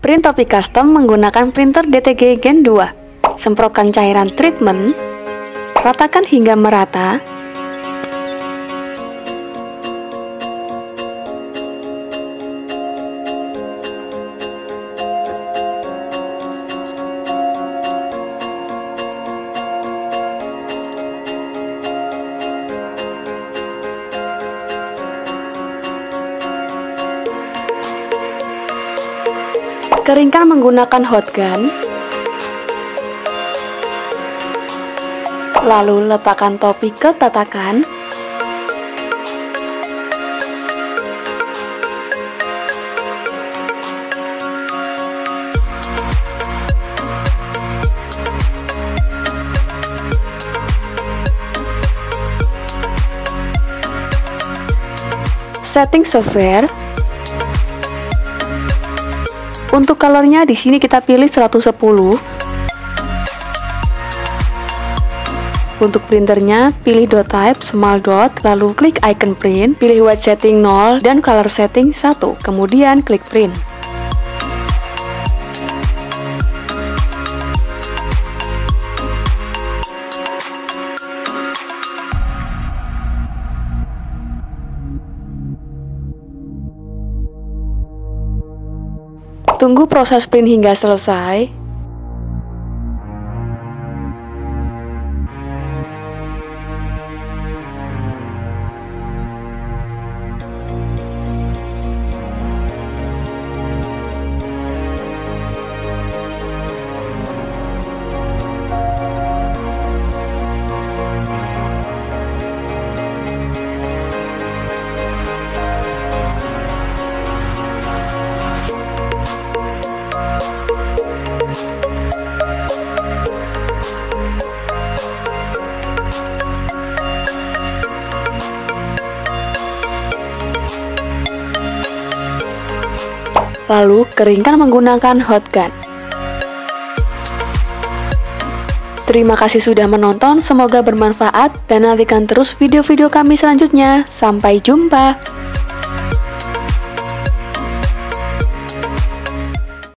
Print topi custom menggunakan printer DTG Gen 2. Semprotkan cairan treatment, ratakan hingga merata, Keringkan menggunakan hot gun. Lalu letakkan topi ke tatakan. Setting software untuk colornya di sini kita pilih 110. Untuk printernya, pilih dot type, small dot, lalu klik icon print, pilih white setting 0 dan color setting 1, kemudian klik print. Tunggu proses print hingga selesai. Lalu keringkan menggunakan hot gun. Terima kasih sudah menonton, semoga bermanfaat dan nantikan terus video-video kami selanjutnya. Sampai jumpa.